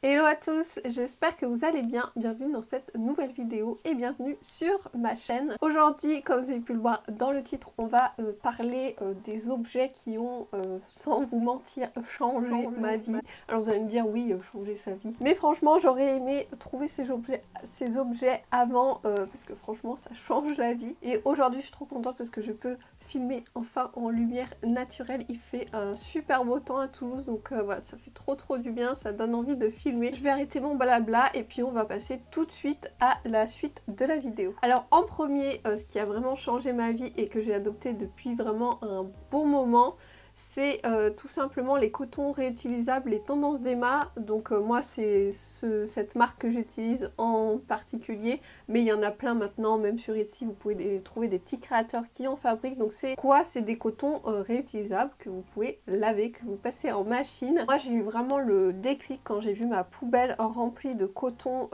Hello à tous, j'espère que vous allez bien. Bienvenue dans cette nouvelle vidéo et bienvenue sur ma chaîne. Aujourd'hui, comme vous avez pu le voir dans le titre, on va euh, parler euh, des objets qui ont, euh, sans vous mentir, changé ma vie. Alors vous allez me dire, oui, changer sa vie. Mais franchement, j'aurais aimé trouver ces objets, ces objets avant, parce que franchement, ça change la vie. Et aujourd'hui, je suis trop contente parce que je peux filmer enfin en lumière naturelle. Il fait un super beau temps à Toulouse, donc voilà, ça fait trop trop du bien, ça donne envie de filmer je vais arrêter mon blabla et puis on va passer tout de suite à la suite de la vidéo. Alors en premier, euh, ce qui a vraiment changé ma vie et que j'ai adopté depuis vraiment un bon moment, c'est euh, tout simplement les cotons réutilisables, les tendances d'Emma. Donc euh, moi c'est cette marque que j'utilise en particulier, mais il y en a plein maintenant, même sur Etsy vous pouvez trouver des petits créateurs qui en fabriquent. Donc c'est quoi? C'est des cotons euh, réutilisables que vous pouvez laver, que vous passez en machine. Moi j'ai eu vraiment le déclic quand j'ai vu ma poubelle remplie de coton,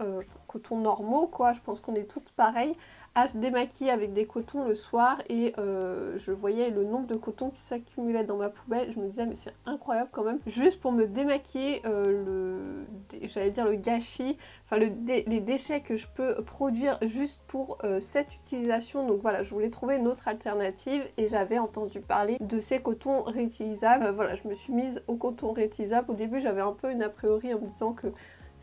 coton normaux quoi, je pense qu'on est toutes pareilles à se démaquiller avec des cotons le soir et euh, je voyais le nombre de cotons qui s'accumulait dans ma poubelle. Je me disais mais c'est incroyable quand même. Juste pour me démaquiller euh, le, j'allais dire le gâchis, enfin le les déchets que je peux produire juste pour euh, cette utilisation. Donc voilà, je voulais trouver une autre alternative et j'avais entendu parler de ces cotons réutilisables. voilà, je me suis mise au coton réutilisable. Au début j'avais un peu une a priori en me disant que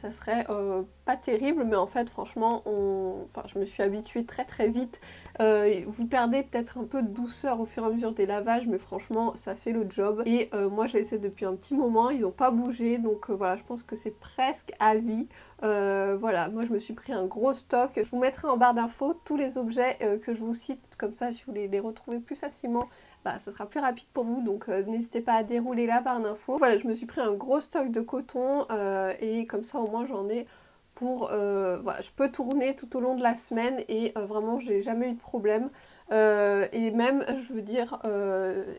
ça serait euh, pas terrible, mais en fait, franchement, enfin, je me suis habituée très très vite. Euh, vous perdez peut-être un peu de douceur au fur et à mesure des lavages, mais franchement, ça fait le job. Et euh, moi, je les ai depuis un petit moment, ils n'ont pas bougé, donc voilà, je pense que c'est presque à vie. voilà, moi je me suis pris un gros stock. Je vous mettrai en barre d'infos tous les objets que je vous cite, comme ça, si vous voulez les retrouver plus facilement bah, ça sera plus rapide pour vous donc euh, n'hésitez pas à dérouler la barre d'infos. Voilà, je me suis pris un gros stock de coton euh, et comme ça au moins j'en ai pour... Euh, voilà, je peux tourner tout au long de la semaine et vraiment j'ai jamais eu de problème. et même, je veux dire,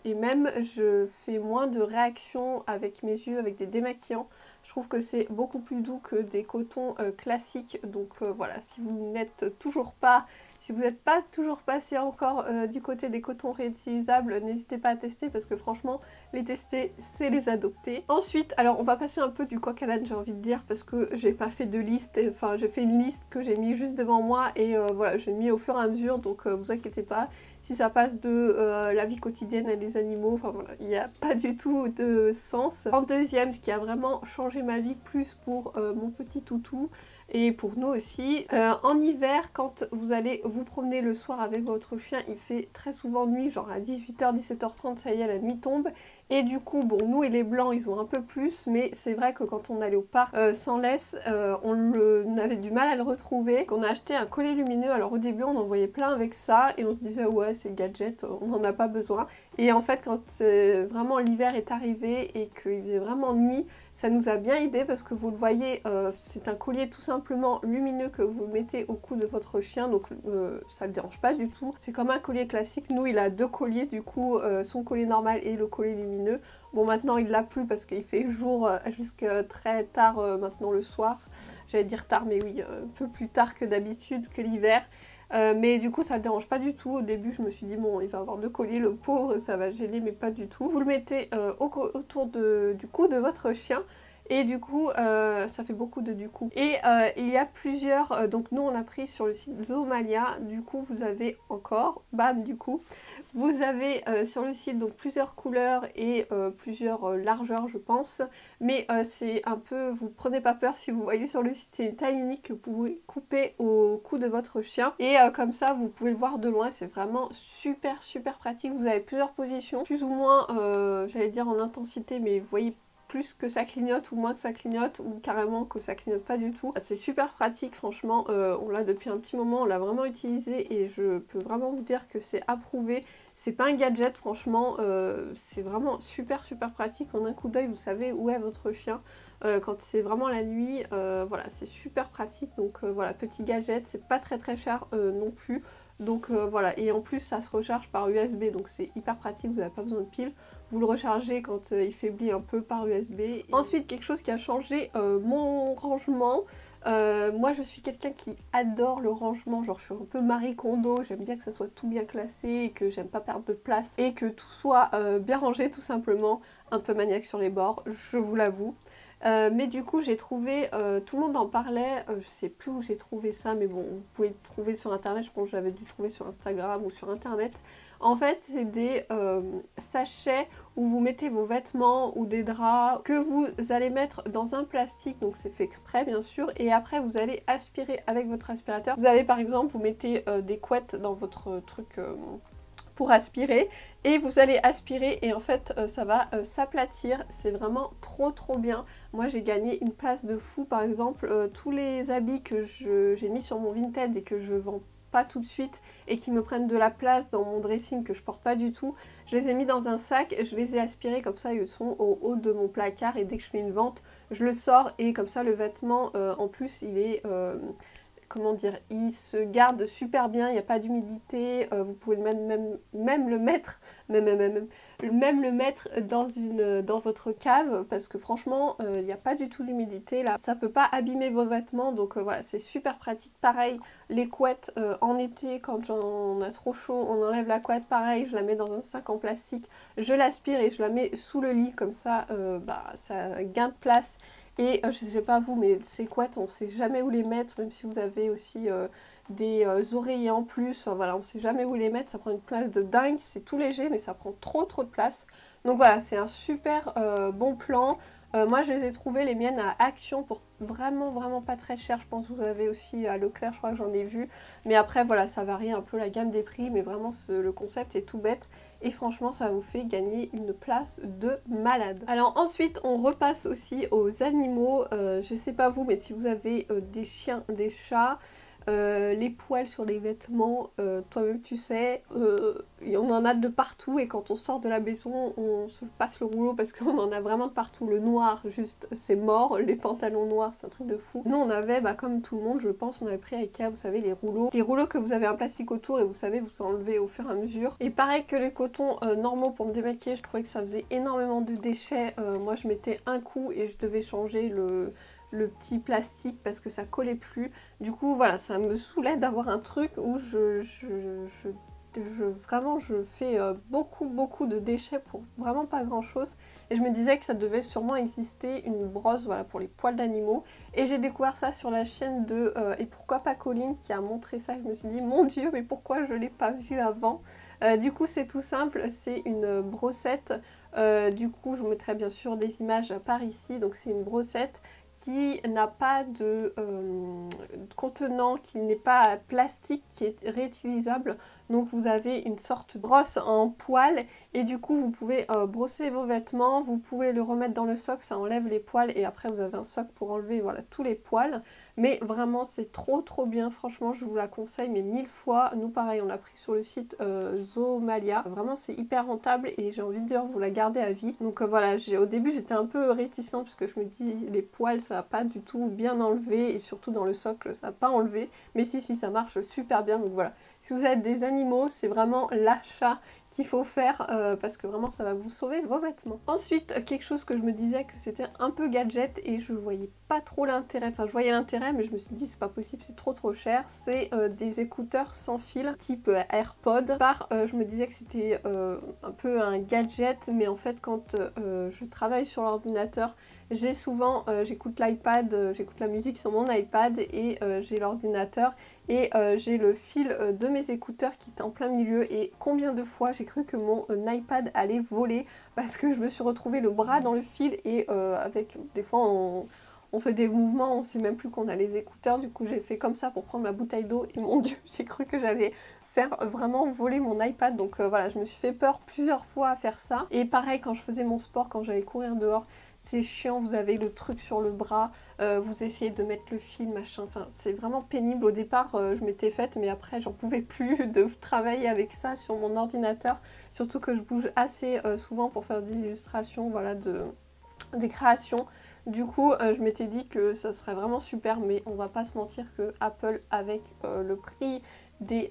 et même je fais moins de réactions avec mes yeux, avec des démaquillants. Je trouve que c'est beaucoup plus doux que des cotons classiques. Donc voilà, si vous n'êtes toujours pas si vous n'êtes pas toujours passé encore euh, du côté des cotons réutilisables, n'hésitez pas à tester parce que franchement, les tester, c'est les adopter. Ensuite, alors on va passer un peu du coq à l'âne, j'ai envie de dire, parce que j'ai pas fait de liste, enfin j'ai fait une liste que j'ai mis juste devant moi et euh, voilà, j'ai mis au fur et à mesure, donc euh, vous inquiétez pas si ça passe de la vie quotidienne à des animaux, enfin voilà, il n'y a pas du tout de sens. En deuxième, ce qui a vraiment changé ma vie plus pour mon petit toutou, et pour nous aussi. Euh, en hiver, quand vous allez vous promener le soir avec votre chien, il fait très souvent nuit, genre à 18h, 17h30, ça y est, la nuit tombe. Et du coup, bon, nous et les blancs, ils ont un peu plus, mais c'est vrai que quand on allait au parc euh, sans laisse, euh, on, avait du mal à le retrouver. On a acheté un collier lumineux, alors au début, on en voyait plein avec ça, et on se disait, ouais, c'est gadget, on n'en a pas besoin. Et en fait, quand vraiment l'hiver est arrivé et qu'il faisait vraiment nuit, ça nous a bien aidé parce que vous le voyez, euh, c'est un collier tout simplement lumineux que vous mettez au cou de votre chien, donc euh, ça le dérange pas du tout. C'est comme un collier classique, nous il a deux colliers du coup, euh, son collier normal et le collier lumineux. Bon maintenant il l'a plus parce qu'il fait jour jusqu'à très tard maintenant le soir. J'allais dire tard mais oui, un peu plus tard que d'habitude, que l'hiver. Euh, mais du coup ça le dérange pas du tout. Au début je me suis dit bon il va avoir deux colliers, le pauvre ça va gêner mais pas du tout. Vous le mettez euh, autour du cou de votre chien et du coup euh, ça fait beaucoup de du coup. Et il y a plusieurs, donc nous on a pris sur le site Zoomalia, du coup vous avez encore, bam du coup, vous avez euh, sur le site donc plusieurs couleurs et euh, plusieurs euh, largeurs je pense. Mais c'est un peu, vous prenez pas peur si vous voyez sur le site, c'est une taille unique que vous pouvez couper au cou de votre chien. Et comme ça vous pouvez le voir de loin, c'est vraiment super super pratique. Vous avez plusieurs positions, plus ou moins j'allais dire en intensité mais vous voyez plus que ça clignote ou moins que ça clignote ou carrément que ça clignote pas du tout. C'est super pratique franchement, on l'a depuis un petit moment, on l'a vraiment utilisé et je peux vraiment vous dire que c'est approuvé. C'est pas un gadget, franchement, euh, c'est vraiment super super pratique. En un coup d'œil, vous savez où est votre chien. Euh, quand c'est vraiment la nuit, euh, voilà, c'est super pratique. Donc voilà, petit gadget, c'est pas très très cher non plus. Donc voilà, et en plus ça se recharge par USB, donc c'est hyper pratique, vous n'avez pas besoin de piles. Vous le rechargez quand il faiblit un peu par USB. Ensuite, quelque chose qui a changé mon rangement, euh, moi je suis quelqu'un qui adore le rangement, genre je suis un peu Marie Kondo, j'aime bien que ça soit tout bien classé et que j'aime pas perdre de place et que tout soit euh, bien rangé tout simplement, un peu maniaque sur les bords, je vous l'avoue. Mais du coup, j'ai trouvé, tout le monde en parlait, je sais plus où j'ai trouvé ça, mais bon, vous pouvez le trouver sur internet, je pense que j'avais dû trouver sur Instagram ou sur internet. En fait, c'est des sachets où vous mettez vos vêtements ou des draps que vous allez mettre dans un plastique, donc c'est fait exprès bien sûr, et après vous allez aspirer avec votre aspirateur. Vous avez par exemple, vous mettez des couettes dans votre truc pour aspirer. Et vous allez aspirer et en fait euh, ça va euh, s'aplatir. C'est vraiment trop trop bien. Moi j'ai gagné une place de fou. Par exemple euh, tous les habits que j'ai mis sur mon Vinted et que je vends pas tout de suite et qui me prennent de la place dans mon dressing que je porte pas du tout je les ai mis dans un sac je les ai aspirés. Comme ça ils sont au haut de mon placard et dès que je fais une vente je le sors. Et comme ça le vêtement en plus il est comment dire, il se garde super bien, il n'y a pas d'humidité, euh, vous pouvez même, le mettre, même, le mettre dans, une, dans votre cave parce que franchement euh, il n'y a pas du tout d'humidité là, ça peut pas abîmer vos vêtements donc euh, voilà c'est super pratique. Pareil les couettes en été quand on a trop chaud on enlève la couette pareil je la mets dans un sac en plastique, je l'aspire et je la mets sous le lit comme ça bah, ça gagne de place et euh, je ne sais pas vous, mais ces couettes, on ne sait jamais où les mettre, même si vous avez aussi euh, des euh, oreillers en plus. voilà, on ne sait jamais où les mettre. Ça prend une place de dingue. C'est tout léger, mais ça prend trop trop de place. Donc voilà, c'est un super bon plan. Moi, je les ai trouvés, les miennes, à Action pour vraiment, vraiment pas très cher. Je pense que vous avez aussi à Leclerc, je crois que j'en ai vu. Mais après, voilà, ça varie un peu la gamme des prix. Mais vraiment, le concept est tout bête et franchement ça vous fait gagner une place de malade. Alors ensuite on repasse aussi aux animaux, euh, je sais pas vous mais si vous avez euh, des chiens, des chats, euh, les poils sur les vêtements, euh, toi-même tu sais, euh, on en a de partout et quand on sort de la maison, on se passe le rouleau parce qu'on en a vraiment de partout. Le noir, juste, c'est mort. Les pantalons noirs, c'est un truc de fou. Nous, on avait, bah, comme tout le monde, je pense, on avait pris Ikea, vous savez, les rouleaux. Les rouleaux que vous avez un plastique autour et vous savez, vous enlevez au fur et à mesure. Et pareil que les cotons normaux pour me démaquiller, je trouvais que ça faisait énormément de déchets. moi, je mettais un coup et je devais changer le le petit plastique parce que ça collait plus. Du coup, voilà, ça me saoulait d'avoir un truc où je, vraiment je fais euh, beaucoup beaucoup de déchets pour vraiment pas grand chose et je me disais que ça devait sûrement exister une brosse voilà pour les poils d'animaux. Et j'ai découvert ça sur la chaîne de euh, et pourquoi pas Colline qui a montré ça. Je me suis dit mon dieu mais pourquoi je l'ai pas vu avant? Euh, du coup c'est tout simple. C'est une brossette. Du coup je vous mettrai bien sûr des images par ici. Donc c'est une brossette qui n'a pas de euh, contenant, qui n'est pas plastique, qui est réutilisable. Donc vous avez une sorte de brosse en poil et du coup vous pouvez euh, brosser vos vêtements, vous pouvez le remettre dans le soc, ça enlève les poils et après vous avez un soc pour enlever voilà, tous les poils. Mais vraiment c'est trop trop bien, franchement je vous la conseille mais mille fois. Nous pareil on l'a pris sur le site euh, Zoomalia. Vraiment c'est hyper rentable et j'ai envie de vous la gardez à vie. Donc euh, voilà, au début j'étais un peu réticente parce que je me dis les poils ça va pas du tout bien enlever et surtout dans le socle ça va pas enlever. Mais si si ça marche super bien donc voilà. Si vous êtes des animaux c'est vraiment l'achat qu'il faut faire euh, parce que vraiment ça va vous sauver vos vêtements. Ensuite, quelque chose que je me disais que c'était un peu gadget et je voyais pas trop l'intérêt, enfin je voyais l'intérêt mais je me suis dit c'est pas possible, c'est trop trop cher, c'est euh, des écouteurs sans fil type euh, AirPod. Par, je me disais que c'était un peu un gadget mais en fait quand je travaille sur l'ordinateur, j'ai souvent, j'écoute l'iPad, j'écoute la musique sur mon iPad et j'ai l'ordinateur et euh, j'ai le fil euh, de mes écouteurs qui est en plein milieu. Et combien de fois j'ai cru que mon euh, iPad allait voler parce que je me suis retrouvée le bras dans le fil et avec des fois on, fait des mouvements, on sait même plus qu'on a les écouteurs, du coup j'ai fait comme ça pour prendre ma bouteille d'eau et mon dieu j'ai cru que j'allais faire vraiment voler mon iPad. Donc voilà je me suis fait peur plusieurs fois à faire ça. Et pareil quand je faisais mon sport, quand j'allais courir dehors c'est chiant, vous avez le truc sur le bras, euh, vous essayez de mettre le fil, machin, enfin c'est vraiment pénible. Au départ euh, je m'étais faite mais après j'en pouvais plus de travailler avec ça sur mon ordinateur, surtout que je bouge assez euh, souvent pour faire des illustrations, voilà, de, des créations. Du coup, je m'étais dit que ça serait vraiment super, mais on va pas se mentir que Apple, avec le prix des,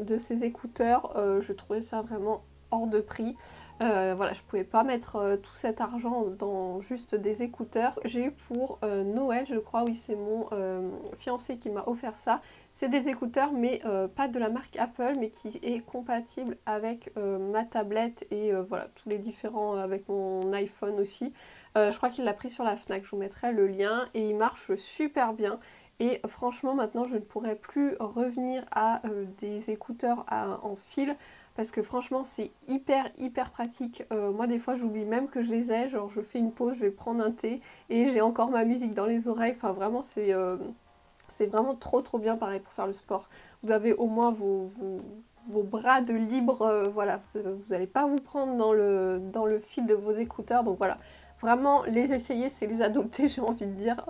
de ses écouteurs, je trouvais ça vraiment hors de prix. Euh, voilà, je pouvais pas mettre euh, tout cet argent dans juste des écouteurs. J'ai eu pour euh, Noël, je crois, oui, c'est mon fiancé qui m'a offert ça. C'est des écouteurs, mais pas de la marque Apple, mais qui est compatible avec ma tablette et voilà, tous les différents avec mon iPhone aussi. je crois qu'il l'a pris sur la FNAC, je vous mettrai le lien et il marche super bien. Et franchement maintenant je ne pourrais plus revenir à des écouteurs en fil parce que franchement c'est hyper hyper pratique. Euh, moi des fois j'oublie même que je les ai, genre je fais une pause, je vais prendre un thé et j'ai encore ma musique dans les oreilles. Enfin vraiment c'est euh, vraiment trop trop bien pareil pour faire le sport. Vous avez au moins vos, vos, bras de libre, euh, voilà, vous n'allez pas vous prendre dans le, dans le fil de vos écouteurs, donc voilà. Vraiment, les essayer, c'est les adopter, j'ai envie de dire.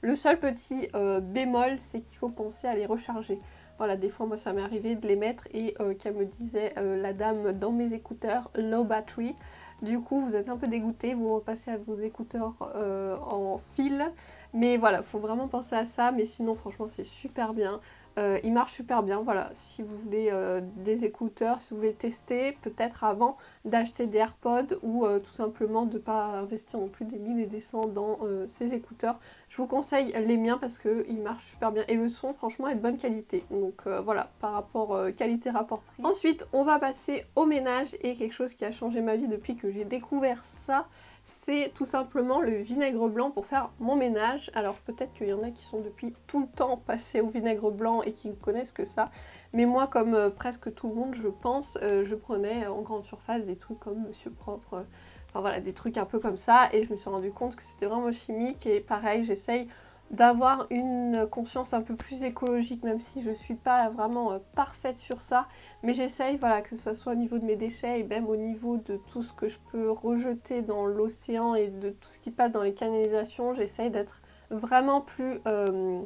le seul petit bémol, c'est qu'il faut penser à les recharger. Voilà, des fois, moi, ça m'est arrivé de les mettre et euh, qu'elle me disait euh, la dame dans mes écouteurs, low battery. Du coup, vous êtes un peu dégoûté, vous repassez à vos écouteurs euh, en fil. Mais voilà, il faut vraiment penser à ça. Mais sinon, franchement, c'est super bien. Euh, il marche super bien, voilà, si vous voulez euh, des écouteurs, si vous voulez tester, peut-être avant d'acheter des AirPods ou euh, tout simplement de ne pas investir non plus des 1000 et des cents dans ces écouteurs. Je vous conseille les miens parce qu'ils marchent super bien et le son franchement est de bonne qualité. Donc voilà, par rapport qualité-rapport prix. Ensuite, on va passer au ménage et quelque chose qui a changé ma vie depuis que j'ai découvert ça c'est tout simplement le vinaigre blanc pour faire mon ménage. Alors peut-être qu'il y en a qui sont depuis tout le temps passés au vinaigre blanc et qui ne connaissent que ça. Mais moi, comme euh, presque tout le monde, je pense, euh, je prenais en grande surface des trucs comme Monsieur Propre, euh, enfin voilà, des trucs un peu comme ça. Et je me suis rendu compte que c'était vraiment chimique. Et pareil, j'essaye d'avoir une conscience un peu plus écologique, même si je ne suis pas vraiment euh, parfaite sur ça. Mais j'essaye, voilà, que ce soit au niveau de mes déchets et même au niveau de tout ce que je peux rejeter dans l'océan et de tout ce qui passe dans les canalisations, j'essaye d'être vraiment plus... Euh,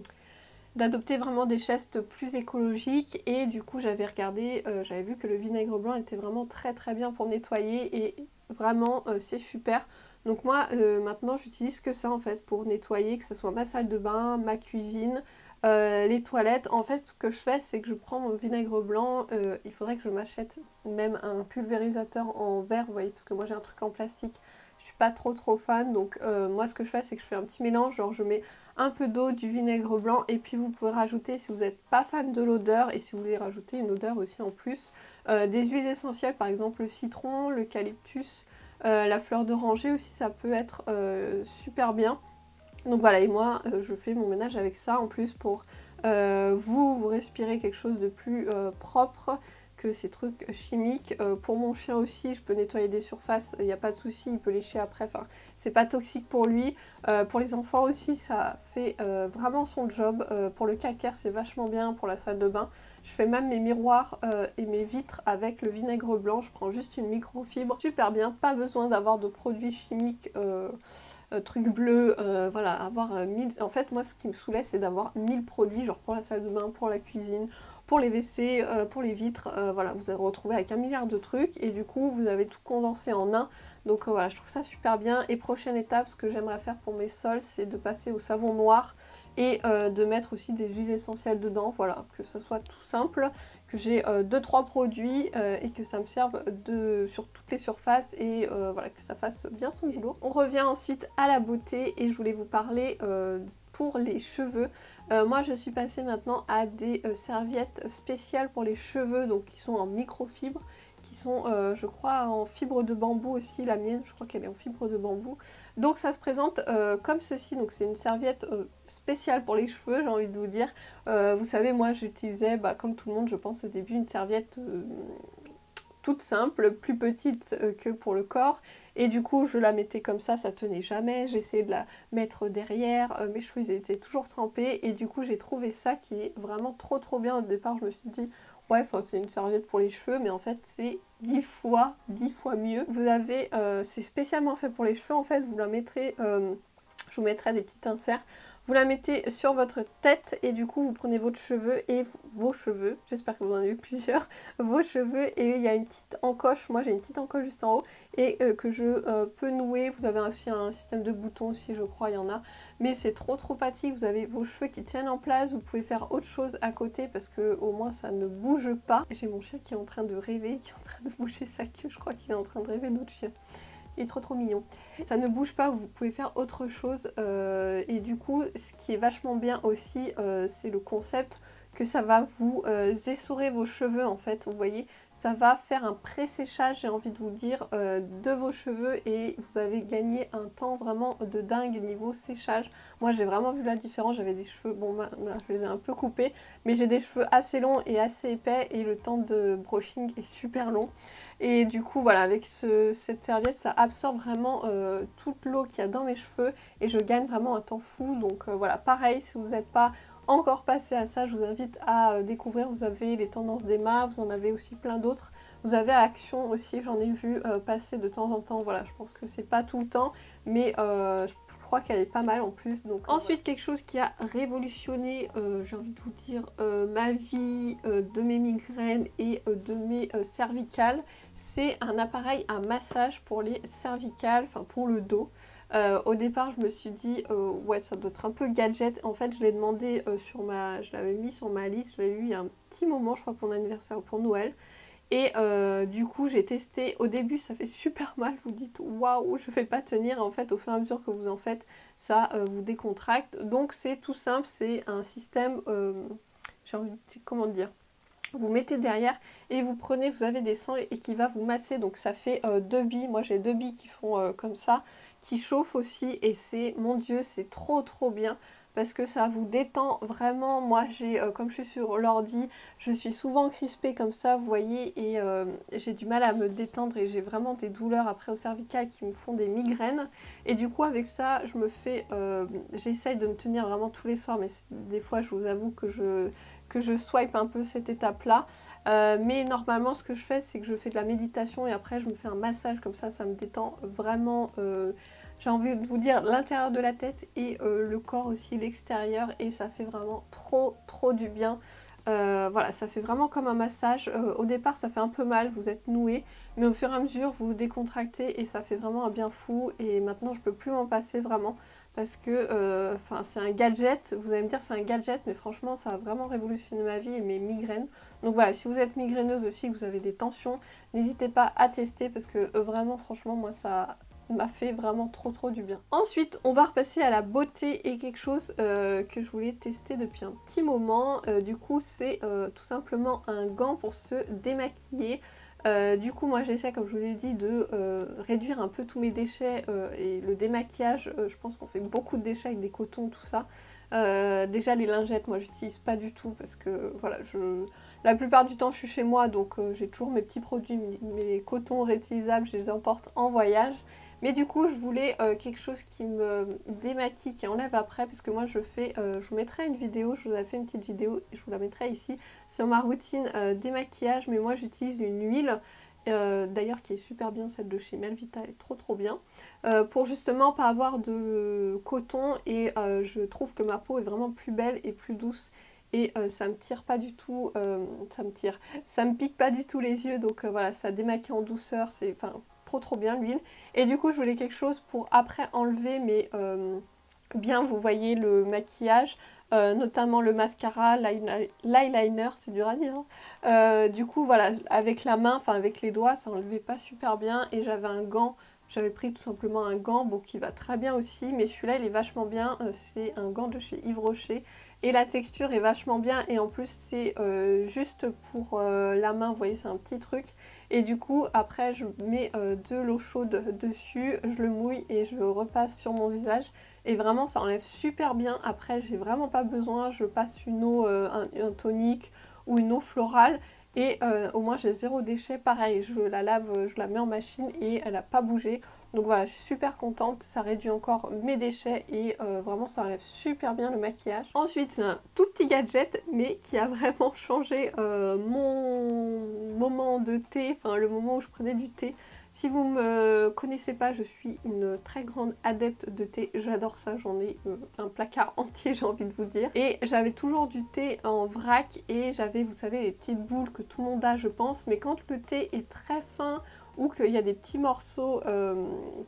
d'adopter vraiment des gestes plus écologiques et du coup j'avais regardé, euh, j'avais vu que le vinaigre blanc était vraiment très très bien pour nettoyer et vraiment c'est super. Donc moi euh, maintenant j'utilise que ça en fait pour nettoyer, que ce soit ma salle de bain, ma cuisine, euh, les toilettes. En fait ce que je fais c'est que je prends mon vinaigre blanc, euh, il faudrait que je m'achète même un pulvérisateur en verre, vous voyez, parce que moi j'ai un truc en plastique. Je suis pas trop trop fan donc moi ce que je fais c'est que je fais un petit mélange, genre je mets un peu d'eau, du vinaigre blanc et puis vous pouvez rajouter si vous n'êtes pas fan de l'odeur et si vous voulez rajouter une odeur aussi en plus, des huiles essentielles par exemple le citron, l'eucalyptus, la fleur d'oranger aussi, ça peut être euh, super bien. Donc voilà, et moi, euh, je fais mon ménage avec ça en plus pour vous, vous respirez quelque chose de plus propre que ces trucs chimiques. pour mon chien aussi, je peux nettoyer des surfaces, il n'y a pas de souci, il peut lécher après, enfin, c'est pas toxique pour lui. pour les enfants aussi, ça fait vraiment son job. pour le calcaire, c'est vachement bien pour la salle de bain. Je fais même mes miroirs euh, et mes vitres avec le vinaigre blanc. Je prends juste une microfibre. Super bien, pas besoin d'avoir de produits chimiques. Euh, euh, trucs bleus, voilà, avoir. En fait, moi, ce qui me saoulait, c'est d'avoir 1000 produits, genre pour la salle de bain, pour la cuisine, pour les WC, pour les vitres, voilà, vous allez retrouver avec un milliard de trucs, et du coup, vous avez tout condensé en un. Donc voilà, je trouve ça super bien. Et prochaine étape, ce que j'aimerais faire pour mes sols, c'est de passer au savon noir et euh, de mettre aussi des huiles essentielles dedans, voilà, que ce soit tout simple, que j'ai 2-3 euh, produits euh, et que ça me serve de, sur toutes les surfaces et voilà, que ça fasse bien son boulot. On revient ensuite à la beauté et je voulais vous parler pour les cheveux. moi je suis passée maintenant à des serviettes spéciales pour les cheveux, donc qui sont en microfibre qui sont, euh, je crois, en fibre de bambou aussi. La mienne, je crois qu'elle est en fibre de bambou. Donc ça se présente euh, comme ceci. Donc c'est une serviette euh, spéciale pour les cheveux, j'ai envie de vous dire. vous savez, moi j'utilisais, bah, comme tout le monde, je pense au début, une serviette toute simple, plus petite que pour le corps. Et du coup, je la mettais comme ça, ça tenait jamais. J'essayais de la mettre derrière. mes cheveux étaient toujours trempés. Et du coup, j'ai trouvé ça qui est vraiment trop trop bien. Au départ, je me suis dit, Ouais, c'est une serviette pour les cheveux, mais en fait c'est 10 fois, 10 fois mieux. Vous avez, euh, c'est spécialement fait pour les cheveux, en fait, vous la mettrez, euh, je vous mettrai des petits inserts. Vous la mettez sur votre tête et du coup vous prenez votre cheveux et vos cheveux, j'espère que vous en avez eu plusieurs, vos cheveux et il y a une petite encoche, moi j'ai une petite encoche juste en haut et euh, que je peux nouer, vous avez aussi un système de boutons aussi je crois, il y en a, mais c'est trop trop pratique, vous avez vos cheveux qui tiennent en place, vous pouvez faire autre chose à côté parce que au moins ça ne bouge pas. J'ai mon chien qui est en train de rêver, qui est en train de bouger sa queue, je crois qu'il est en train de rêver d'autres chiens. Il est trop trop mignon. Ça ne bouge pas, vous pouvez faire autre chose. Euh, et du coup, ce qui est vachement bien aussi, euh, c'est le concept que ça va vous euh, vos cheveux en fait. Vous voyez, ça va faire un pré-séchage, j'ai envie de vous dire, euh, de vos cheveux et vous avez gagné un temps vraiment de dingue niveau séchage. Moi j'ai vraiment vu la différence, j'avais des cheveux, bon je les ai un peu coupés, mais j'ai des cheveux assez longs et assez épais et le temps de brushing est super long. Et du coup voilà, avec cette serviette ça absorbe vraiment euh, toute l'eau qu'il y a dans mes cheveux et je gagne vraiment un temps fou. Donc euh, voilà, pareil si vous n'êtes pas encore passé à ça, je vous invite à euh, découvrir. Vous avez les tendances d'Emma, vous en avez aussi plein d'autres. Vous avez Action aussi, j'en ai vu euh, passer de temps en temps. Voilà, je pense que c'est pas tout le temps, mais euh, je crois qu'elle est pas mal en plus. Donc ensuite quelque chose qui a révolutionné, j'ai envie de vous dire, ma vie, de mes migraines et de mes cervicales, c'est un appareil à massage pour les cervicales, enfin pour le dos. Euh, au départ, je me suis dit, euh, ouais, ça doit être un peu gadget. En fait, je l'ai demandé euh, sur ma. Je l'avais mis sur ma liste, je l'ai eu il y a un petit moment, je crois, pour mon anniversaire ou pour Noël. Et du coup, j'ai testé. Au début, ça fait super mal. Vous dites, waouh, je ne vais pas tenir. En fait, au fur et à mesure que vous en faites, ça vous décontracte. Donc, c'est tout simple. C'est un système. j'ai envie de. Comment dire vous mettez derrière et vous prenez, vous avez des sangs et qui va vous masser. Donc ça fait deux billes. Moi j'ai deux billes qui font comme ça qui chauffe aussi et c'est, mon dieu, c'est trop trop bien parce que ça vous détend vraiment. Moi, j'ai, euh, comme je suis sur l'ordi, je suis souvent crispée comme ça, vous voyez, et euh, j'ai du mal à me détendre et j'ai vraiment des douleurs après au cervical qui me font des migraines. Et du coup, avec ça, je me fais, euh, j'essaye de me tenir vraiment tous les soirs, mais des fois, je vous avoue que je, que je swipe un peu cette étape-là. mais normalement, ce que je fais, c'est que je fais de la méditation et après, je me fais un massage comme ça, ça me détend vraiment j'ai envie de vous dire l'intérieur de la tête et euh, le corps aussi, l'extérieur et ça fait vraiment trop trop du bien. Euh, voilà, ça fait vraiment comme un massage. Euh, au départ, ça fait un peu mal, vous êtes noué, mais au fur et à mesure, vous vous décontractez et ça fait vraiment un bien fou. Et maintenant, je peux plus m'en passer vraiment parce que enfin c'est un gadget. Vous allez me dire c'est un gadget, mais franchement, ça a vraiment révolutionné ma vie et mes migraines. Donc voilà, si vous êtes migraineuse aussi, que vous avez des tensions, n'hésitez pas à tester parce que vraiment, franchement, moi, ça m'a fait vraiment trop trop du bien. Ensuite, on va repasser à la beauté et quelque chose euh, que je voulais tester depuis un petit moment. Euh, du coup, c'est euh, tout simplement un gant pour se démaquiller. Du coup, moi j'essaie, comme je vous ai dit, de réduire un peu tous mes déchets et le démaquillage. je pense qu'on fait beaucoup de déchets avec des cotons, tout ça. déjà les lingettes, moi j'utilise pas du tout parce que voilà, je... La plupart du temps, je suis chez moi, donc j'ai toujours mes petits produits, mes, cotons réutilisables, je les emporte en voyage. Mais du coup, je voulais euh, quelque chose qui me démaquille, qui enlève après, parce que moi je fais, euh, je vous mettrai une vidéo, je vous ai fait une petite vidéo, je vous la mettrai ici, sur ma routine euh, démaquillage, mais moi j'utilise une huile, d'ailleurs qui est super bien, celle de chez Melvita, est trop trop bien, pour justement pas avoir de coton, et je trouve que ma peau est vraiment plus belle et plus douce, et ça me tire pas du tout, ça me tire, ça me pique pas du tout les yeux, donc voilà, ça démaquille en douceur, c'est, enfin trop trop bien l'huile. Et du coup je voulais quelque chose pour après enlever mais euh, bien vous voyez le maquillage, euh, notamment le mascara, l'eyeliner, c'est dur à dire. Hein. Euh, du coup voilà, avec la main, enfin avec les doigts, ça enlevait pas super bien et j'avais un gant. J'avais pris tout simplement un gant bon, qui va très bien aussi, mais celui-là il est vachement bien. c'est un gant de chez Yves Rocher et la texture est vachement bien et en plus c'est juste pour la main, vous voyez c'est un petit truc et du coup, après, je mets euh, de l'eau chaude dessus, je le mouille et je repasse sur mon visage. Et vraiment, ça enlève super bien. Après, j'ai vraiment pas besoin, je passe une eau, euh, un, tonique ou une eau florale. Et euh, au moins, j'ai zéro déchet. Pareil, je la lave, je la mets en machine et elle n'a pas bougé. Donc voilà, je suis super contente, ça réduit encore mes déchets et euh, vraiment ça enlève super bien le maquillage. Ensuite, c'est un tout petit gadget mais qui a vraiment changé euh, mon moment de thé, enfin le moment où je prenais du thé. Si vous me connaissez pas, je suis une très grande adepte de thé, j'adore ça, j'en ai euh, un placard entier j'ai envie de vous dire. Et j'avais toujours du thé en vrac et j'avais, vous savez, les petites boules que tout le monde a je pense, mais quand le thé est très fin ou qu'il y a des petits morceaux euh,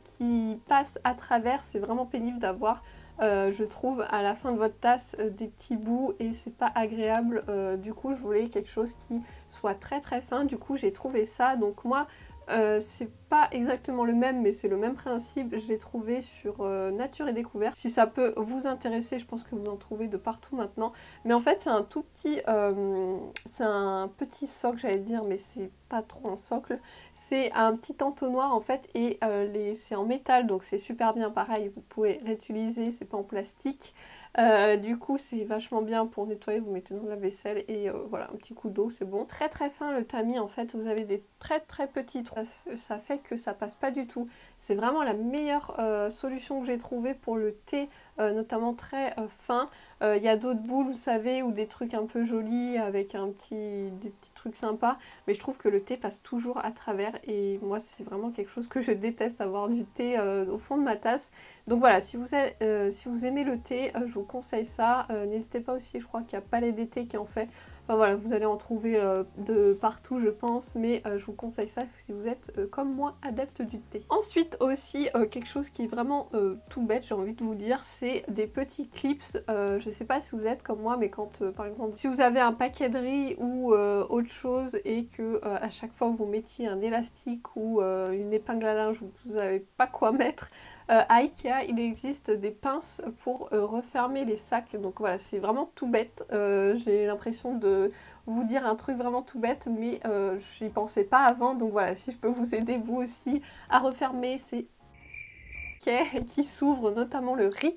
qui passent à travers, c'est vraiment pénible d'avoir, euh, je trouve, à la fin de votre tasse euh, des petits bouts et c'est pas agréable. du coup, je voulais quelque chose qui soit très très fin. Du coup, j'ai trouvé ça. Donc moi, c'est pas exactement le même, mais c'est le même principe. Je l'ai trouvé sur Nature et Découverte. Si ça peut vous intéresser, je pense que vous en trouvez de partout maintenant. Mais en fait, c'est un tout petit... c'est un petit socle, j'allais dire, mais c'est pas trop un socle. C'est un petit entonnoir en fait et c'est en métal, donc c'est super bien pareil. Vous pouvez réutiliser, c'est pas en plastique. Euh, du coup, c'est vachement bien pour nettoyer, vous mettez dans la vaisselle et euh, voilà, un petit coup d'eau, c'est bon. Très très fin le tamis, en fait, vous avez des très très petits trous. Ça, fait que ça passe pas du tout. C'est vraiment la meilleure euh, solution que j'ai trouvée pour le thé, notamment très fin. Il y a d'autres boules, vous savez, ou des trucs un peu jolis avec un petit, des petits trucs sympas. Mais je trouve que le thé passe toujours à travers et moi, c'est vraiment quelque chose que je déteste, avoir du thé au fond de ma tasse. Donc voilà, si vous, si vous aimez le thé, je vous conseille ça. Euh, n'hésitez pas aussi, je crois qu'il y a Palais d'été qui en fait. Enfin voilà, vous allez en trouver euh, de partout je pense, mais euh, je vous conseille ça si vous êtes comme moi adepte du thé. Ensuite aussi, quelque chose qui est vraiment tout bête, j'ai envie de vous dire, c'est des petits clips. je sais pas si vous êtes comme moi, mais quand par exemple, si vous avez un paquet de riz ou autre chose et que à chaque fois vous mettiez un élastique ou une épingle à linge où vous n'avez pas quoi mettre, euh, à Ikea, il existe des pinces pour euh, refermer les sacs. Donc voilà, c'est vraiment tout bête. Euh, j'ai l'impression de vous dire un truc vraiment tout bête, mais j'y pensais pas avant. Donc voilà, si je peux vous aider vous aussi à refermer ces qui s'ouvrent, notamment le riz.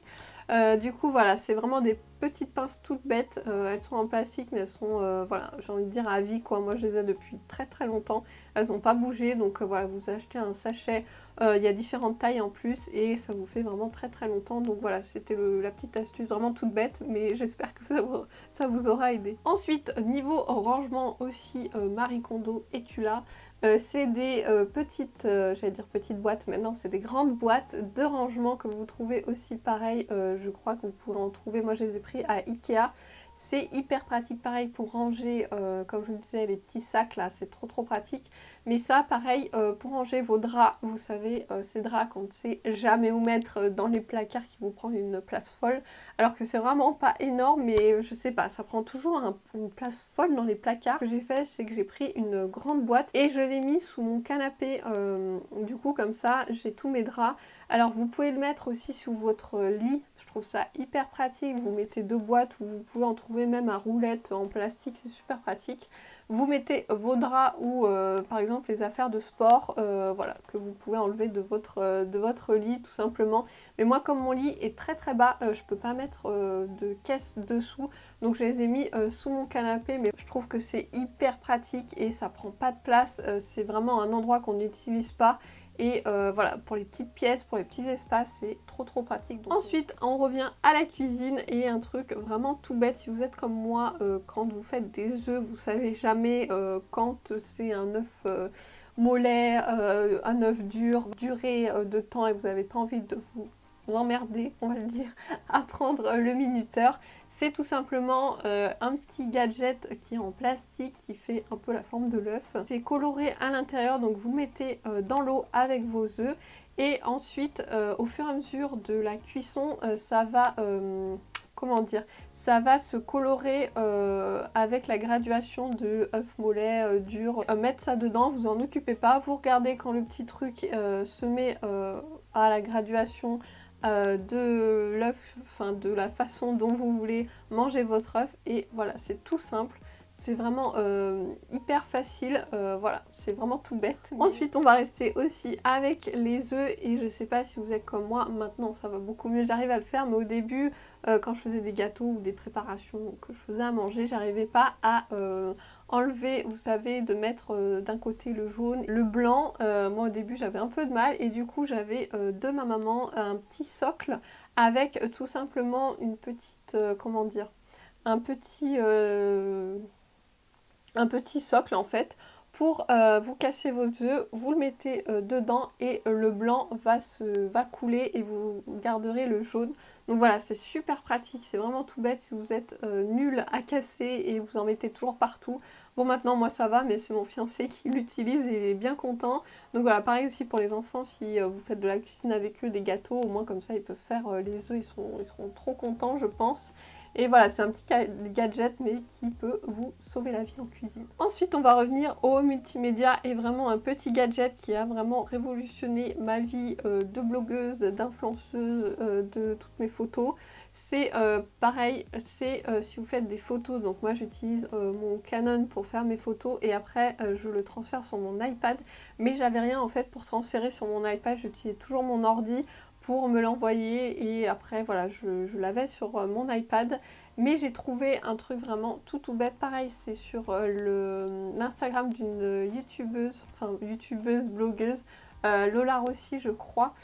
du coup voilà, c'est vraiment des petites pinces toutes bêtes. elles sont en plastique, mais elles sont, voilà, j'ai envie de dire à vie quoi. Moi je les ai depuis très très longtemps. Elles n'ont pas bougé, donc voilà, vous achetez un sachet euh, il y a différentes tailles en plus et ça vous fait vraiment très très longtemps. Donc voilà, c'était la petite astuce vraiment toute bête, mais j'espère que ça vous, aura aidé. Ensuite, niveau rangement aussi, euh, Marie Kondo et Tula. Euh, c'est des petites, j'allais dire petites boîtes, maintenant c'est des grandes boîtes de rangement que vous trouvez aussi pareil, je crois que vous pourrez en trouver, moi je les ai pris à Ikea. C'est hyper pratique pareil pour ranger, comme je vous disais, les petits sacs là, c'est trop trop pratique. Mais ça, pareil, euh, pour ranger vos draps, vous savez, euh, ces draps qu'on ne sait jamais où mettre euh, dans les placards qui vous prennent une place folle. Alors que c'est vraiment pas énorme, mais je sais pas, ça prend toujours une place folle dans les placards. Ce que j'ai fait, c'est que j'ai pris une grande boîte et je l'ai mis sous mon canapé. du coup, comme ça, j'ai tous mes draps. Alors vous pouvez le mettre aussi sous votre lit, je trouve ça hyper pratique. Vous mettez deux boîtes ou vous pouvez en trouver même à roulette en plastique, c'est super pratique. Vous mettez vos draps ou euh, par exemple les affaires de sport euh, voilà, que vous pouvez enlever de votre, euh, de votre lit tout simplement. Mais moi comme mon lit est très très bas, je peux pas mettre de caisse dessous. Donc je les ai mis sous mon canapé mais je trouve que c'est hyper pratique et ça prend pas de place. c'est vraiment un endroit qu'on n'utilise pas et euh, voilà, pour les petites pièces, pour les petits espaces, c'est trop trop pratique. Ensuite, on revient à la cuisine et un truc vraiment tout bête. Si vous êtes comme moi, euh, quand vous faites des œufs, vous savez jamais euh, quand c'est un œuf mollet, un œuf dur, durée de temps et vous n'avez pas envie de vous l'emmerder, on va le dire, à prendre le minuteur. C'est tout simplement euh, un petit gadget qui est en plastique qui fait un peu la forme de l'œuf. C'est coloré à l'intérieur, donc vous mettez euh, dans l'eau avec vos œufs. Et ensuite, euh, au fur et à mesure de la cuisson, ça va comment dire, ça va se colorer avec la graduation de œuf mollet dur. mettre ça dedans, vous en occupez pas, vous regardez quand le petit truc se met à la graduation euh, de l'œuf, enfin de la façon dont vous voulez manger votre œuf. Et voilà, c'est tout simple. C'est vraiment euh, hyper facile, euh, voilà, c'est vraiment tout bête. Ensuite, on va rester aussi avec les œufs et je sais pas si vous êtes comme moi, maintenant ça va beaucoup mieux, j'arrive à le faire, mais au début, quand je faisais des gâteaux ou des préparations que je faisais à manger, j'arrivais pas à enlever, vous savez, de mettre euh, d'un côté le jaune, le blanc. Euh, moi au début j'avais un peu de mal et du coup j'avais euh, de ma maman un petit socle avec tout simplement une petite, comment dire, un petit, un petit socle en fait pour vous casser vos œufs, vous le mettez dedans et le blanc va, se, va couler et vous garderez le jaune. Donc voilà, c'est super pratique, c'est vraiment tout bête si vous êtes nul à casser et vous en mettez toujours partout. Bon maintenant moi ça va mais c'est mon fiancé qui l'utilise et il est bien content. Donc voilà pareil aussi pour les enfants si euh, vous faites de la cuisine avec eux, des gâteaux, au moins comme ça ils peuvent faire euh, les œufs, ils seront trop contents je pense. Et voilà, c'est un petit gadget mais qui peut vous sauver la vie en cuisine. Ensuite, on va revenir au multimédia et vraiment un petit gadget qui a vraiment révolutionné ma vie euh, de blogueuse, d'influenceuse, euh, de toutes mes photos. C'est euh, pareil, c'est si vous faites des photos, donc moi j'utilise mon Canon pour faire mes photos et après je le transfère sur mon iPad, mais j'avais rien en fait pour transférer sur mon iPad, j'utilisais toujours mon ordi pour me l'envoyer et après voilà je, l'avais sur euh, mon iPad. Mais j'ai trouvé un truc vraiment tout tout bête. Pareil c'est sur euh, l'Instagram d'une youtubeuse enfin youtubeuse blogueuse euh, Lola Rossi je crois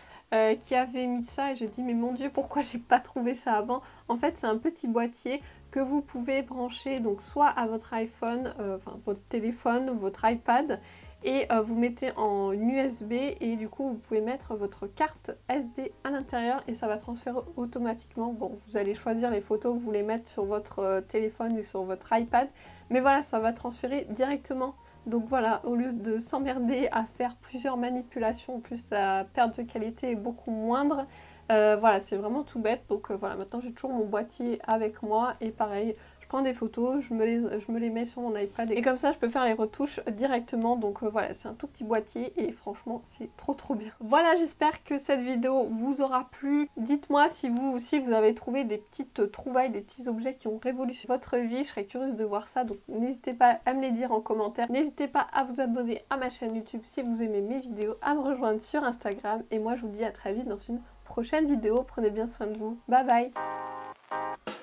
qui avait mis ça et je dis mais mon dieu pourquoi j'ai pas trouvé ça avant? En fait c'est un petit boîtier que vous pouvez brancher donc soit à votre iPhone enfin votre téléphone votre iPad et euh, vous mettez en USB et du coup vous pouvez mettre votre carte SD à l'intérieur et ça va transférer automatiquement. Bon, vous allez choisir les photos que vous voulez mettre sur votre euh, téléphone et sur votre iPad, mais voilà, ça va transférer directement. Donc voilà, au lieu de s'emmerder à faire plusieurs manipulations, en plus la perte de qualité est beaucoup moindre. Euh, voilà, c'est vraiment tout bête. Donc voilà, maintenant j'ai toujours mon boîtier avec moi et pareil, prends des photos, je me, les, je me les mets sur mon iPad et comme ça je peux faire les retouches directement. Donc euh, voilà, c'est un tout petit boîtier et franchement c'est trop trop bien. Voilà, j'espère que cette vidéo vous aura plu. Dites-moi si vous aussi vous avez trouvé des petites trouvailles, des petits objets qui ont révolutionné votre vie. Je serais curieuse de voir ça, donc n'hésitez pas à me les dire en commentaire. N'hésitez pas à vous abonner à ma chaîne YouTube si vous aimez mes vidéos, à me rejoindre sur Instagram et moi je vous dis à très vite dans une prochaine vidéo. Prenez bien soin de vous. Bye bye